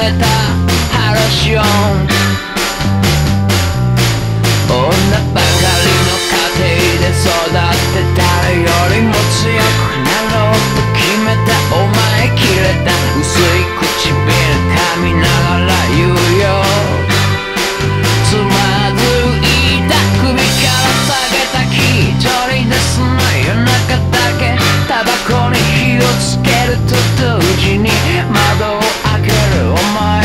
れたハロシオン女ばかりの家庭で育って誰よりも強くなろうと決めた。お前切れた薄い唇噛みながら言うよ。つまずいた首から下げた気取り出すの夜中だけ。タバコに火をつけると同時に窓を Oh my